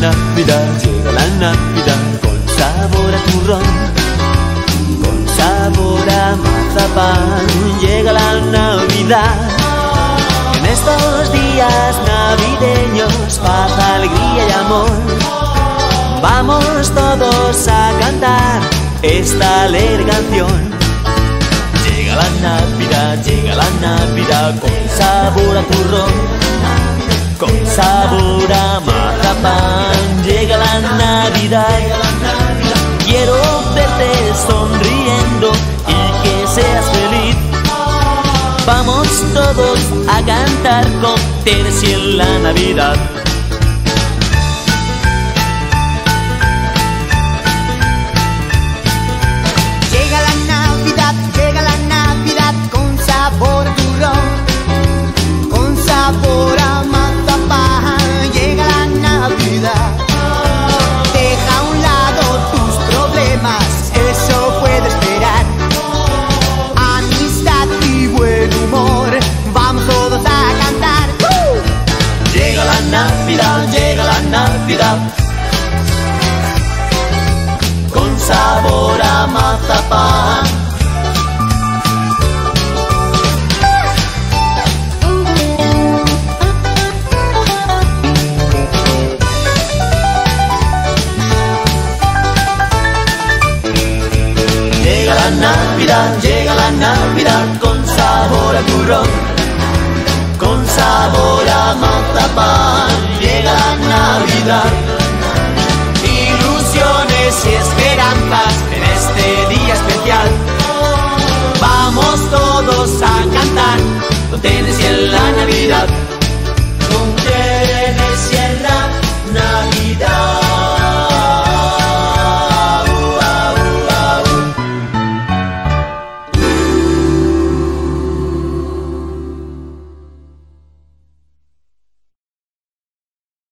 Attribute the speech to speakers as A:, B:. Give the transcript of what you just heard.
A: Navidad, llega la Navidad con sabor a turrón, con sabor a mazapán, llega la Navidad. En estos días navideños, paz, alegría y amor, vamos todos a cantar esta alegre canción. Llega la Navidad, llega la Navidad con sabor a turrón con sabor a Vamos todos a cantar con tercio en la Navidad.
B: Navidad, llega la Navidad. Con sabor a mazapán. Llega la Navidad,
A: llega la Navidad con sabor a Ilusiones y esperanzas en este día especial. Vamos todos a cantar tenis y en la Navidad.